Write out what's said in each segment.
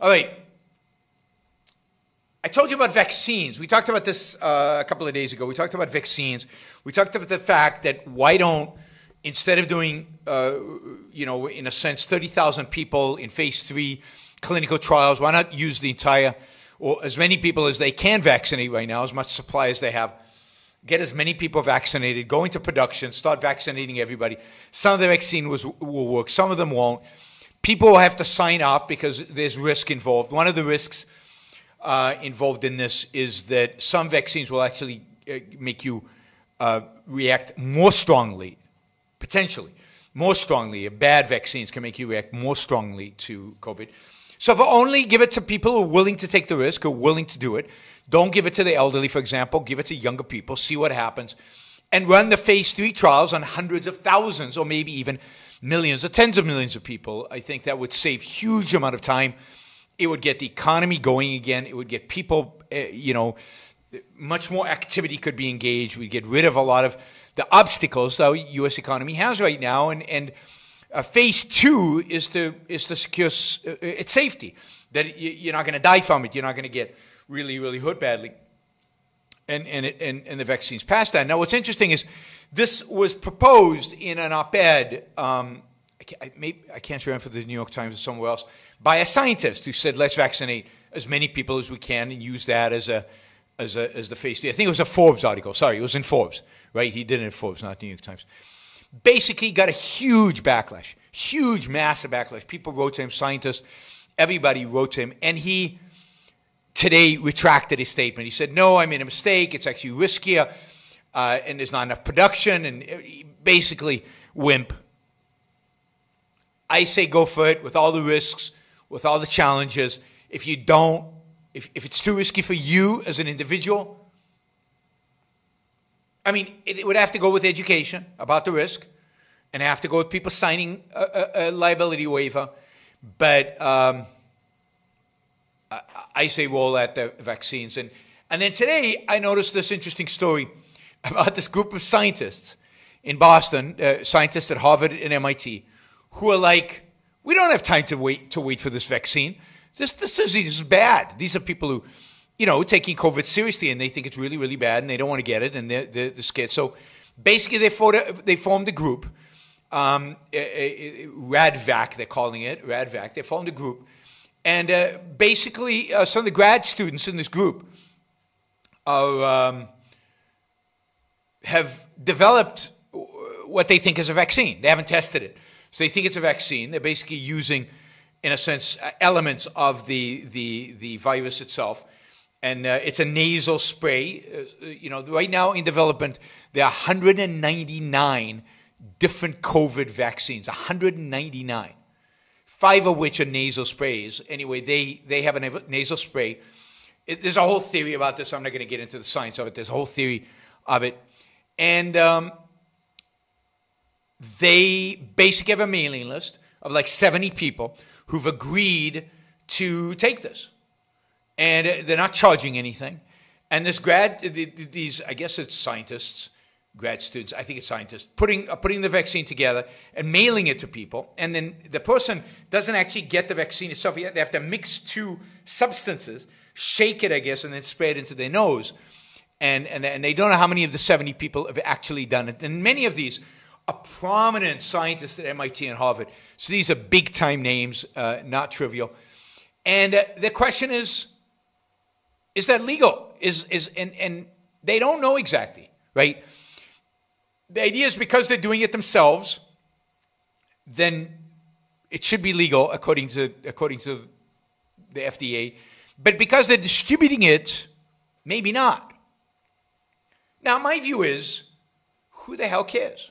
All right. I told you about vaccines. We talked about this uh, a couple of days ago. We talked about vaccines. We talked about the fact that why don't, instead of doing, uh, you know, in a sense, 30,000 people in phase three clinical trials, why not use the entire, or as many people as they can vaccinate right now, as much supply as they have, get as many people vaccinated, go into production, start vaccinating everybody. Some of the vaccine was, will work, some of them won't. People have to sign up because there's risk involved. One of the risks uh, involved in this is that some vaccines will actually uh, make you uh, react more strongly, potentially more strongly. Bad vaccines can make you react more strongly to COVID. So, only give it to people who are willing to take the risk, who are willing to do it. Don't give it to the elderly, for example. Give it to younger people. See what happens, and run the phase three trials on hundreds of thousands, or maybe even millions or tens of millions of people. I think that would save huge amount of time it would get the economy going again. It would get people, uh, you know, much more activity could be engaged. We'd get rid of a lot of the obstacles the U.S. economy has right now. And, and uh, phase two is to, is to secure uh, its safety, that you're not going to die from it. You're not going to get really, really hurt badly. And, and, it, and, and the vaccine's past that. Now, what's interesting is this was proposed in an op ed. Um, I, can't, I, maybe, I can't remember if the New York Times or somewhere else by a scientist who said, let's vaccinate as many people as we can and use that as a as, a, as the phase. I think it was a Forbes article. Sorry, it was in Forbes, right? He did it in Forbes, not the New York Times. Basically, got a huge backlash, huge, massive backlash. People wrote to him, scientists, everybody wrote to him, and he today retracted his statement. He said, "No, I made a mistake. It's actually riskier, uh, and there's not enough production." And uh, basically, wimp. I say go for it with all the risks with all the challenges. If you don't, if, if it's too risky for you as an individual, I mean, it, it would have to go with education about the risk and have to go with people signing a, a, a liability waiver. But um, I, I, say roll out the vaccines. And, and then today, I noticed this interesting story about this group of scientists in Boston, uh, scientists at Harvard and MIT, who are like, we don't have time to wait to wait for this vaccine. This this is, this is bad. These are people who, you know, taking COVID seriously and they think it's really really bad and they don't want to get it and they're, they're, they're scared. So basically, they formed a, they formed a group, um, Radvac they're calling it Radvac. They formed a group, and uh, basically uh, some of the grad students in this group are um, have developed what they think is a vaccine. They haven't tested it. So they think it's a vaccine. They're basically using, in a sense, elements of the, the, the virus itself. And uh, it's a nasal spray. Uh, you know, right now in development, there are 199 different COVID vaccines, 199. Five of which are nasal sprays. Anyway, they, they have a nasal spray. It, there's a whole theory about this. I'm not going to get into the science of it. There's a whole theory of it. And um, they basically have a mailing list of like 70 people who've agreed to take this. And they're not charging anything. And this grad, these, I guess it's scientists, grad students, I think it's scientists, putting, uh, putting the vaccine together and mailing it to people. And then the person doesn't actually get the vaccine itself yet. They have to mix two substances, shake it, I guess, and then spray it into their nose. And, and, and they don't know how many of the 70 people have actually done it. And many of these are prominent scientists at MIT and Harvard. So these are big time names, uh, not trivial. And uh, the question is, is that legal? Is, is, and, and they don't know exactly, right? The idea is because they're doing it themselves, then it should be legal according to, according to the FDA. But because they're distributing it, maybe not. Now, my view is who the hell cares?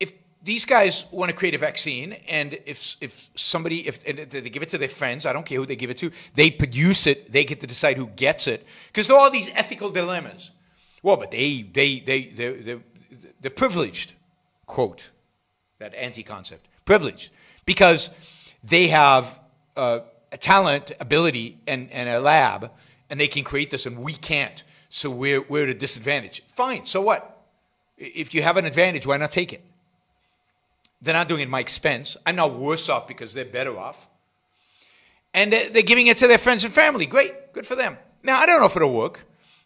If these guys want to create a vaccine, and if if somebody if they give it to their friends, I don't care who they give it to, they produce it, they get to decide who gets it, because there are all these ethical dilemmas. Well, but they they they they they're, they're privileged, quote that anti-concept, privileged, because they have uh, a talent, ability, and and a lab, and they can create this, and we can't. So we're we're at a disadvantage. Fine. So what? If you have an advantage, why not take it? They're not doing it at my expense. I'm not worse off because they're better off. and they're giving it to their friends and family. Great, good for them. Now, I don't know if it'll work,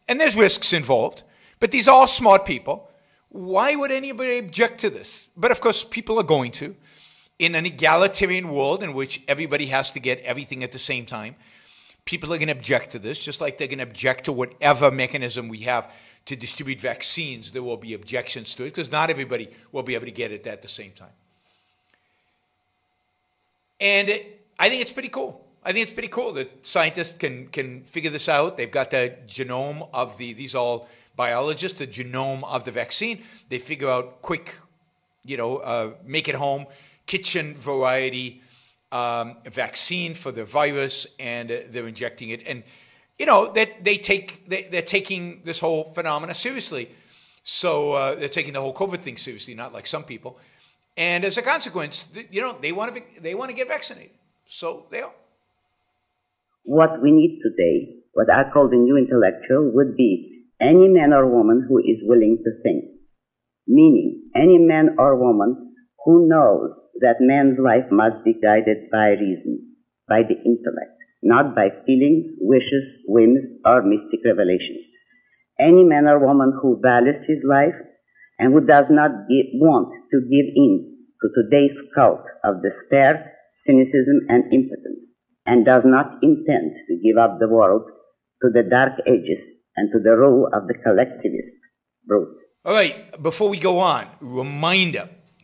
and there's risks involved, but these are all smart people. Why would anybody object to this? But of course, people are going to. In an egalitarian world in which everybody has to get everything at the same time, people are going to object to this, just like they're going to object to whatever mechanism we have to distribute vaccines. There will be objections to it because not everybody will be able to get it at the same time. And it, I think it's pretty cool. I think it's pretty cool that scientists can can figure this out. They've got the genome of the these all biologists, the genome of the vaccine. They figure out quick, you know, uh, make it home, kitchen variety um, vaccine for the virus, and uh, they're injecting it. And you know that they, they take they, they're taking this whole phenomena seriously. So uh, they're taking the whole COVID thing seriously, not like some people. And as a consequence, you know, they want to they want to get vaccinated. So they are. What we need today, what I call the new intellectual, would be any man or woman who is willing to think. Meaning, any man or woman who knows that man's life must be guided by reason, by the intellect, not by feelings, wishes, whims, or mystic revelations. Any man or woman who values his life and who does not want to give in to today's cult of despair, cynicism, and impotence, and does not intend to give up the world to the dark ages and to the rule of the collectivist brute. All right, before we go on, reminder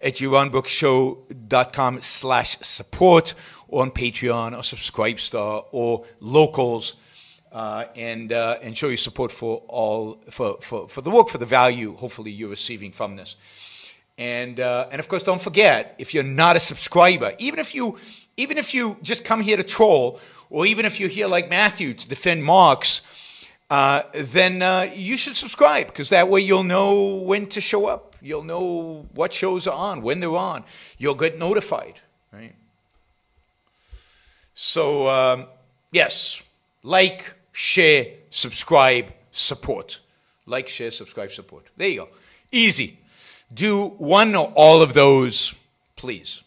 at yaronbrookshow.com slash support or on Patreon or Subscribestar or Locals. Uh, and uh, and show your support for all for, for, for the work for the value hopefully you're receiving from this and uh, and of course don't forget if you're not a subscriber even if you even if you just come here to troll, or even if you're here like Matthew to defend Marx, uh, then uh, you should subscribe because that way you'll know when to show up. You'll know what shows are on, when they're on. You'll get notified, right? So, um, yes, like, share, subscribe, support. Like, share, subscribe, support. There you go. Easy. Do one or all of those, please.